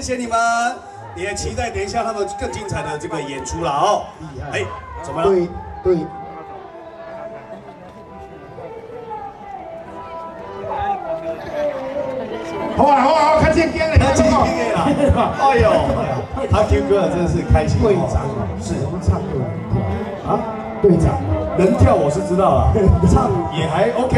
谢谢你们，也期待等一下他们更精彩的这个演出了哦。哎，怎么了？对对。好啊好啊好，看见爹了，看见爹了，哎呦，他听歌真的是开心。队长，是我们唱歌啊，队长，能跳我是知道了，唱也还 OK。